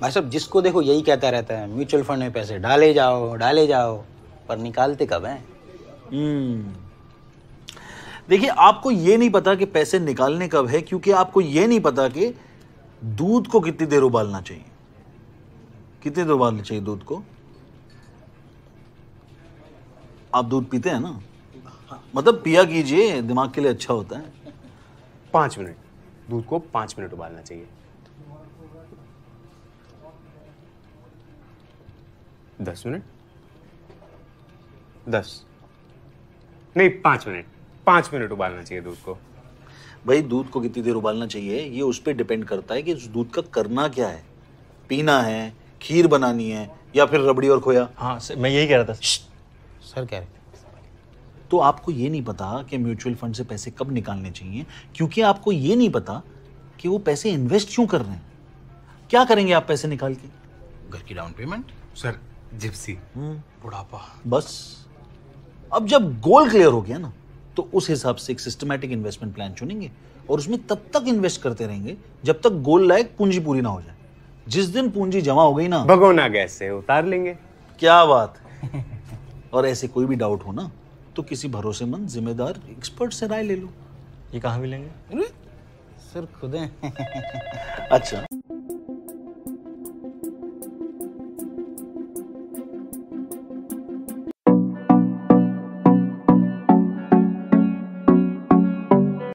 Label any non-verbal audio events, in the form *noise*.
भाई साहब जिसको देखो यही कहता रहता है म्यूचुअल फंड में पैसे डाले जाओ डाले जाओ पर निकालते कब हैं? हम्म। देखिए आपको ये नहीं पता कि पैसे निकालने कब है क्योंकि आपको ये नहीं पता कि दूध को कितनी देर उबालना चाहिए। कितनी देर उबालना चाहिए दूध को? आप दूध पीते हैं ना? मतलब पिया कीजिए दिमाग के लिए अच्छा होता है। पाँच मिनट। दूध को पाँच मिनट उबालना चाहिए। दस मिनट? दस। नहीं पाँच मिनट। पाँच मिनट उबालना चाहिए दूध को। भाई दूध को कितनी देर उबालना चाहिए? ये उस पर डिपेंड करता है कि उस दूध का करना क्या है। पीना है खीर बनानी है या फिर रबड़ी और खोया? हाँ सर, मैं यही कह रहा था सर कह रहे थे। तो आपको ये नहीं पता कि म्यूचुअल फंड से पैसे कब निकालने चाहिए क्योंकि आपको ये नहीं पता कि वो पैसे इन्वेस्ट क्यों कर रहे हैं। क्या करेंगे आप पैसे निकाल के? घर की डाउन पेमेंट? Sir Gypsy. बुढ़ापा। बस। अब जब गोल क्लियर हो गया ना तो उस हिसाब से एक सिस्टमैटिक इन्वेस्टमेंट प्लान चुनेंगे और उसमें तब तक इन्वेस्ट करते रहेंगे जब तक गोल लायक पूंजी पूरी ना हो जाए। जिस दिन पूंजी जमा हो गई ना भगोना गैस से उतार लेंगे। क्या बात। *laughs* और ऐसे कोई भी डाउट हो ना तो किसी भरोसेमंद जिम्मेदार एक्सपर्ट से राय ले लो। ये कहाँ मिलेंगे? सर खुद। हैं अच्छा।